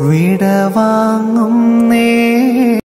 വിടവാങ്ങും